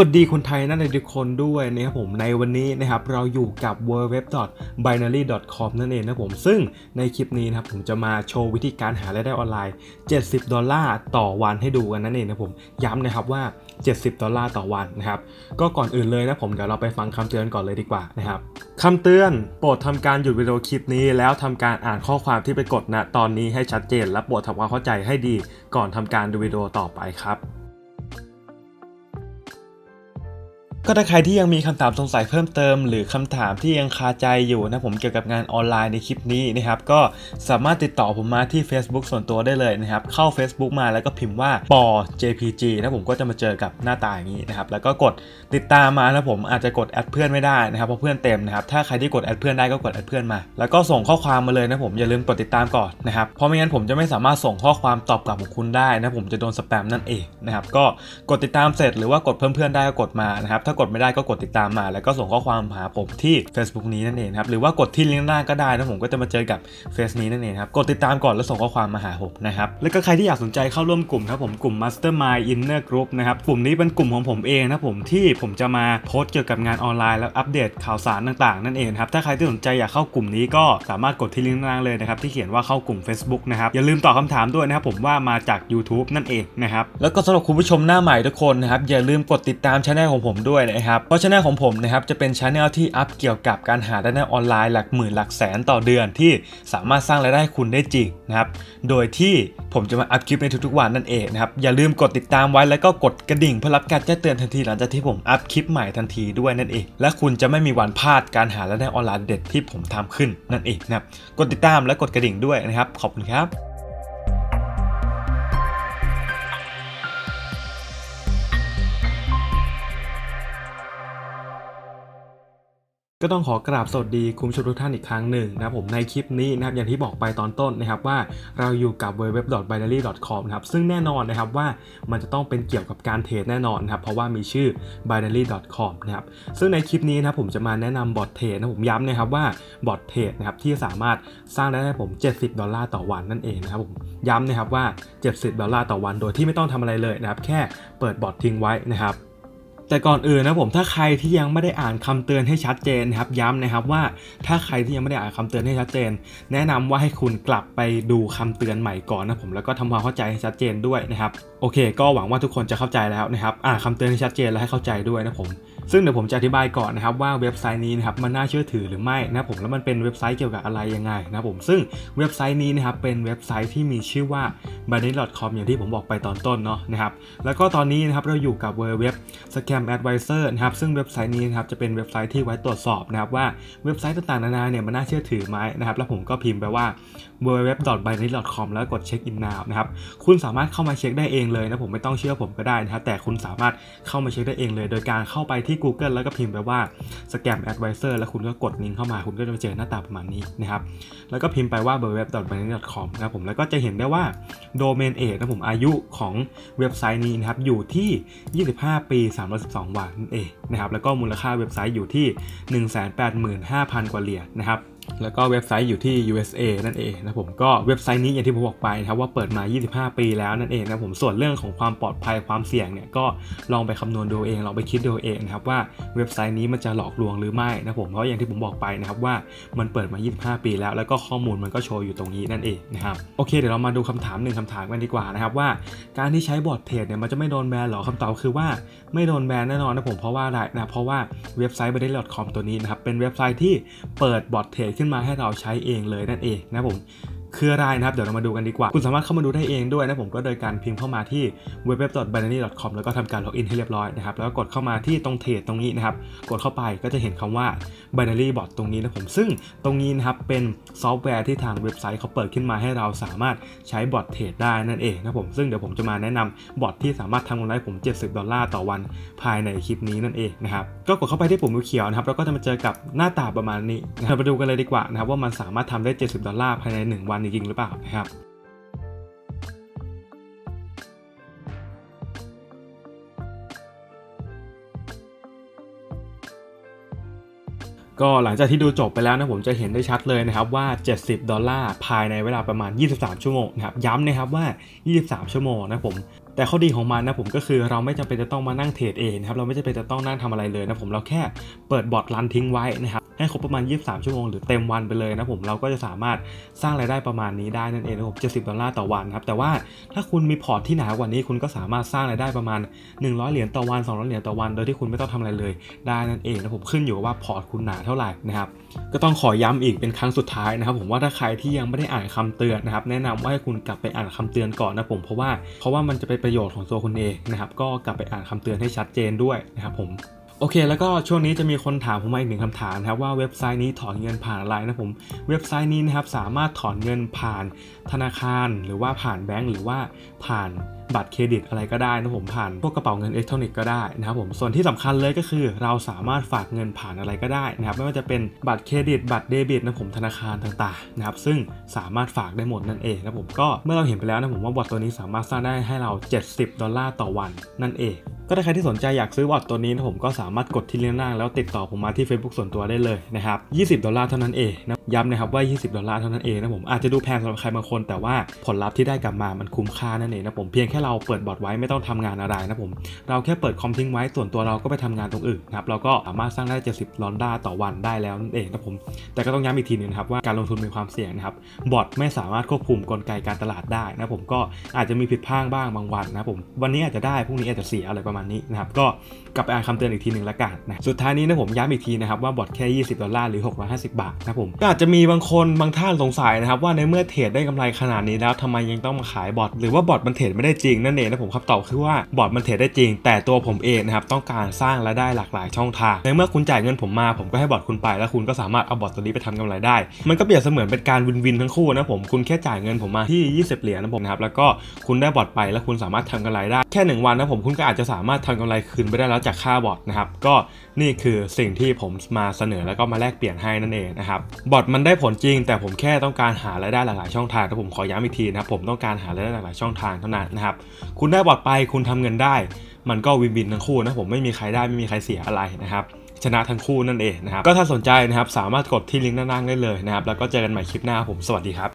วัสดีคนไทยนั่นเองทุกคนด้วยนะครับผมในวันนี้นะครับเราอยู่กับ w w w b i n a r y c o m นั่นเองนะผมซึ่งในคลิปนี้นะครับผมจะมาโชว์วิธีการหารายได้ออนไลน์ 70 ดอลลาร์ต่อวันให้ดูกันนั่นเองนะผมย้ำนะครับว่า 70 ดอลลาร์ต่อวันนะครับก็ก่อนอื่นเลยนะผมเดี๋ยวเราไปฟังคำเตือนก่อนเลยดีกว่านะครับคำเตือนโปรดทำการหยุดวิดีโอคลิปนี้ แล้วทำการอ่านข้อความที่ไปกดณตอนนี้ให้ชัดเจน และโปรดทำความเข้าใจให้ดีก่อนทำการดูวิดีโอต่อไปครับ ก็ถ้าใครที่ยังมีคำถามสงสัยเพิ่มเติม หรือคำถามที่ยังคาใจอยู่นะผมเกี่ยวกับงานออนไลน์ในคลิปนี้นะครับก็สามารถติดต่อผมมาที่ Facebook ส่วนตัวได้เลยนะครับเข้า Facebook มาแล้วก็พิมพ์ว่าปอ JPG นะผมก็จะมาเจอกับหน้าตาอย่างนี้นะครับแล้วก็กดติดตามมาแล้วผมอาจจะกดแอดเพื่อนไม่ได้นะครับเพราะเพื่อนเต็มนะครับถ้าใครที่กดแอดเพื่อนได้ก็กดแอดเพื่อนมา แล้วก็ส่งข้อความมาเลยนะผมอย่าลืมกดติดตามก่อนนะครับเพราะไม่งั้นผมจะไม่สามารถส่งข้อความตอบกลับของคุณได้นะผมจะโดนสแปมนั่นเองนะครับก็กดติดตามเสร็จหรือว่ากดเพิ่มเพื่อนได้ก็กดมานะครับถ้ากดไม่ได้ก็กดติดตามมา แล้วก็ส่งข้อความหาผมที่ Facebook นี้นั่นเองครับหรือว่ากดที่ลิงก์ล่างก็ได้นะผมก็จะมาเจอกับเฟซนี้นั่นเองครับกดติดตามก่อนแล้วส่งข้อความมาหาผมนะครับแล้วก็ใครที่อยากสนใจเข้าร่วมกลุ่มครับผมกลุ่ม Mastermind Inner Group นะครับกลุ่มนี้เป็นกลุ่มของผมเองนะผมที่ผมจะมาโพสต์เกี่ยวกับงานออนไลน์แล้วอัปเดตข่าวสารต่างๆ นั่นเองครับถ้าใครที่สนใจอยากเข้ากลุ่มนี้ก็สามารถกดที่ลิงก์ล่างเลยนะครับที่เขียนว่าเข้ากลุ่ม Facebook นะครับอย่าลืมตอบคำถามด้วยนะครับผมว่ามาจาก YouTube นั่นเองนะครับแล้วก็สำหรับคุณผู้ชมหน้าใหม่ทุกคนนะครับอย่าลืมกดติดตามช่องของผมด้วยนะครับ เพราะช่องของผมนะครับจะเป็นช anel ที่อัพเกี่ยวกับการหารายได้ออนไลน์หลักหมื่นหลักแสนต่อเดือนที่สามารถสร้างรายได้คุณได้จริงนะครับ โดยที่ผมจะมาอัพคลิปในทุกๆวันนั่นเองนะครับ อย่าลืมกดติดตามไว้แล้วก็กดกระดิ่งเพื่อรับการแจ้งเตือนทันทีหลังจากที่ผมอัพคลิปใหม่ทันทีด้วยนั่นเอง และคุณจะไม่มีวันพลาดการหารายได้ออนไลน์เด็ดที่ผมทำขึ้นนั่นเองนะครับ กดติดตามและกดกระดิ่งด้วยนะครับ ขอบคุณครับ ก็ต้องขอกราบสวัสดีคุณผู้ชมทุกท่านอีกครั้งหนึ่งนะผมในคลิปนี้นะครับอย่างที่บอกไปตอนต้นนะครับว่าเราอยู่กับ www.binary.com นะครับซึ่งแน่นอนนะครับว่ามันจะต้องเป็นเกี่ยวกับการเทรดแน่นอนนะครับเพราะว่ามีชื่อ binary.com นะครับซึ่งในคลิปนี้นะผมจะมาแนะนำบอทเทรดนะผมย้ำนะครับว่าบอทเทรดนะครับที่สามารถสร้างได้ให้ผม 70 ดอลลาร์ต่อวันนั่นเองนะครับผมย้ำนะครับว่า 70 ดอลลาร์ต่อวัน โดยที่ไม่ต้องทำอะไรเลยนะครับแค่เปิดบอททิ้งไว้นะครับ แต่ก่อนอื่นนะผมถ้าใครที่ยังไม่ได้อ่านคำเตือนให้ชัดเจนนะครับย้ำนะครับว่าถ้าใครที่ยังไม่ได้อ่านคำเตือนให้ชัดเจน แนะนำว่าให้คุณกลับไปดูคำเตือนใหม่ก่อนนะผมแล้วก็ทำความเข้าใจให้ชัดเจนด้วยนะครับโอเค ก็หวังว่าทุกคนจะเข้าใจแล้วนะครับอ่าคำเตือนให้ชัดเจนและให้เข้าใจด้วยนะผม ซึ่งเดี๋ยวผมจะอธิบายก่อนนะครับว่าเว็บไซต์นี้นะครับมันน่าเชื่อถือหรือไม่นะผมแล้วมันเป็นเว็บไซต์เกี่ยวกับอะไรยังไงนะผม ซึ่งเว็บไซต์นี้นะครับเป็นเว็บไซต์ที่มีชื่อว่า b i n a r y c o m อย่างที่ผมบอกไปตอนต้นเนาะนะครับ แล้วก็ตอนนี้นะครับเราอยู่กับเว็บ Scam Advisor นะครับ ซึ่งเว็บไซต์นี้นะครับจะเป็นเว็บไซต์ที่ไว้ตรวจสอบนะครับว่าเว็บไซต์ต่างๆนานาเนี่ยมันน่าเชื่อถือไหมนะครับ แล้วผมก็พิมพ์ไปว่า www.binary.com แล้วกดเช็คอิน now นะครับคุณสามารถเข้ามาเช็คได้เองเลยนะผมไม่ต้องเชื่อผมก็ได้นะครับแต่คุณสามารถเข้ามาเช็คได้เองเลย โดยการเข้าไปที่ Google แล้วก็พิมพ์ไปว่า scam advisor แล้วคุณก็กดลิงก์เข้ามาคุณก็จะเจอหน้าตาประมาณนี้นะครับแล้วก็พิมพ์ไปว่า www.binary.com นะครับผมแล้วก็จะเห็นได้ว่า domain age นะผมอายุของเว็บไซต์นี้นะครับอยู่ที่ 25 ปี 312 วันนั่นเองนะครับแล้วก็มูลค่าเว็บไซต์อยู่ที่ 185,000 กว่าเหรียญนะครับ แล้วก็เว็บไซต์อยู่ที่ USA นั่นเองนะผมก็เว็บไซต์นี้อย่างที่ผมบอกไปนะครับว่าเปิดมา 25 ปีแล้วนั่นเองนะผมส่วนเรื่องของความปลอดภัยความเสี่ยงเนี่ยก็ลองไปคำนวณดูเองลองไปคิดดูเองนะครับว่าเว็บไซต์นี้มันจะหลอกลวงหรือไม่นะผมเพราะอย่างที่ผมบอกไปนะครับว่ามันเปิดมา 25 ปีแล้ว แล้วก็ข้อมูลมันก็โชว์อยู่ตรงนี้นั่นเองนะครับโอเคเดี๋ยวเรามาดูคำถามหนึ่งคำถามกันดีกว่านะครับว่าการที่ใช้บอทเทรดเนี่ยมันจะไม่โดนแบนหรอคำตอบคือว่าไม่โดนแบนแน่นอนนะผมเพราะว่าอะไรนะเพราะว่าเว็บไซต์ b ด d c o m ตัวนี้นะครับเป็นเว็บไซต์ที่เปิดบอทเทรดขึ้นมาให้เราใช้เองเลยนั่นเองนะผม คืออะไรนะครับ เดี๋ยวเรามาดูกันดีกว่า คุณสามารถเข้ามาดูได้เองด้วยนะผมก็โดยการพิมพ์เข้ามาที่ www.binary.com แล้วก็ทำการล็อกอินให้เรียบร้อยนะครับ แล้วก็กดเข้ามาที่ตรงเทรดตรงนี้นะครับ กดเข้าไปก็จะเห็นคำว่า binary bot ตรงนี้นะผม ซึ่งตรงนี้นะครับเป็นซอฟต์แวร์ที่ทางเว็บไซต์เขาเปิดขึ้นมาให้เราสามารถใช้บอทเทรดได้นั่นเองนะผม ซึ่งเดี๋ยวผมจะมาแนะนำบอทที่สามารถทำกำไรผม 70 ดอลลาร์ต่อวันภายในคลิปนี้นั่นเองนะครับ ก็กดเข้าไปที่ปุ่มเขียวนะครับ แล้วก็จะมาเจอกับหน้าตาประมาณนี้นะครับมาดูกันเลยดีกว่านะครับว่ามันสามารถทำได้ 70 ดอลลาร์ภายใน 1 วันจริงหรือเปล่านะครับก็หลังจากที่ดูจบไปแล้วนะผมจะเห็นได้ชัดเลยนะครับว่า 70 ดอลลาร์ภายในเวลาประมาณ 23 ชั่วโมงนะครับย้ำนะครับว่า 23 ชั่วโมงนะผม แต่ข้อดีของมันนะผมก็คือเราไม่จำเป็นจะต้องมานั่งเทรดเองนะครับเราไม่จำเป็นจะต้องนั่งทำอะไรเลยนะผมเราแค่เปิดบอทรันทิ้งไว้นะครับให้ครบประมาณ 23 ชั่วโมงหรือเต็มวันไปเลยนะผมเราก็จะสามารถสร้างรายได้ประมาณนี้ได้นั่นเองนะผม70 ดอลลาร์ต่อวันครับแต่ว่าถ้าคุณมีพอร์ตที่หนากว่านี้คุณก็สามารถสร้างรายได้ประมาณ 100 เหรียญต่อวัน 200 เหรียญต่อวัน โดยที่คุณไม่ต้องทำอะไรเลยได้นั่นเองนะผมขึ้นอยู่กับว่าพอร์ตคุณหนาเท่าไหร่นะครับก็ต้องขอย้ำอีกเป็นครั้งสุดท้ายนะครับผมว่าถ้าใครที่ยังไม่ได้อ่านคำเตือนนะครับแนะนำว่าให้คุณกลับไปอ่านคำเตือนก่อนนะผมเพราะว่าเพราะว่ามันจะเป็นประโยชน์ของตัวคุณเองนะครับก็กลับไปอ่านคำเตือนให้ชัดเจนด้วยนะครับผมโอเค แล้วก็ช่วงนี้จะมีคนถามผมมาอีกหนึ่งคำถามนะครับว่าเว็บไซต์นี้ถอนเงินผ่านอะไรนะผมเว็บไซต์นี้นะครับสามารถถอนเงินผ่านธนาคาร หรือว่าผ่านแบงก์หรือว่าผ่าน บัตรเครดิตอะไรก็ได้นะผมผ่านพวกกระเป๋าเงินอิเล็กทรอนิกส์ก็ได้นะครับผมส่วนที่สำคัญเลยก็คือ เราสามารถฝากเงินผ่านอะไรก็ได้นะครับไม่ว่าจะเป็นบัตรเครดิตบัตรเดบิตนะผมธนาคารต่างๆนะครับซึ่งสามารถฝากได้หมดนั่นเองนะผมก็เมื่อเราเห็นไปแล้วนะผมว่าบอทตัวนี้สามารถสร้างรายได้ให้เรา 70 ดอลลาร์ต่อวันนั่นเองก็ถ้าใครที่สนใจอยากซื้อบอทตัวนี้นะผมก็สามารถกดที่ลิงก์ล่างแล้วติดต่อผมมาที่ Facebook ส่วนตัวได้เลยนะครับ 20 ดอลลาร์เท่านั้นเองนะ ย้ำนะครับว่า 20 ดอลลาร์เท่านั้นเองนะผมอาจจะดูแพงสำหรับใครบางคน แต่ว่าผลลัพธ์ที่ได้กลับมามันคุ้มค่านั่นเองนะผมเพียงแค่เราเปิดบอทไว้ไม่ต้องทำงานอะไรนะผมเราแค่เปิดคอมทิ้งไว้ส่วนตัวเราก็ไปทำงานตรงอื่นนะครับเราก็สามารถสร้างได้ 70 ดอลลาร์ต่อวันได้แล้วนั่นเองนะผมแต่ก็ต้องย้ำอีกทีนึงนะครับว่าการลงทุนมีความเสี่ยงนะครับบอทไม่สามารถควบคุมกลไกการตลาดได้นะผมก็อาจจะมีผิดพลาดบ้างบางวันนะผมวันนี้อาจจะได้พรุ่งนี้อาจจะเสียอะไรประมาณนี้นะครับก็กลับไปอ่านคำเตือนอีกทีหนึ่งละกันนะสุดท้ายนี้นะผมย้ำอีกทีนะครับว่าบอทแค่ 20 ดอลลาร์หรือ 650 บาทนะผมก็จจะมีบางคนบางท่านสงสัยนะครับว่าในเมื่อเทรดได้กำไรขนาดนี้แล้วทำไมยังต้องมาขายบอทหรือว่าบอทมันเทรดไม่ได้จริงนั่นเองนะผมคำตอบคือว่าบอทมันเทรดได้จริง แต่ตัวผมเองนะครับต้องการสร้างรายได้หลากหลายช่องทางในเมื่อคุณจ่ายเงินผมมา ผมก็ให้บอทคุณไป แล้วคุณก็สามารถเอาบอทตัวนี้ไปทำกำไรได้ มันก็เปรียบเสมือนเป็นการวินวินทั้งคู่นะผมคุณแค่จ่ายเงินผมมาที่ 20 เหรียญนะผมนะครับแล้วก็คุณได้บอทไปแล้วคุณสามารถทำกำไรได้แค่ 1 วันนะผมคุณก็อาจจะสามารถทำกำไรคืนไปได้แล้วจากค่าบอทนะครับก็นี่คือสิ่งที่ผมมาเสนอแล้วก็มาแลกเปลี่ยนให้นั่นเองนะครับบอทมันได้ผลจริง แต่ผมแค่ต้องการหารายได้หลากหลายช่องทางแต่ผมขอย้ำอีกทีนะครับผมต้องการหารายได้หลากหลายช่องทางเท่านั้นนะครับคุณได้บอดไปคุณทำเงินได้ มันก็วินวินทั้งคู่นะผมไม่มีใครได้ไม่มีใครเสียอะไรนะครับชนะทั้งคู่นั่นเองนะครับก็ถ้าสนใจนะครับสามารถกดที่ลิงก์ด้านล่างได้เลยนะครับแล้วก็เจอกันใหม่คลิปหน้าผมสวัสดีครับ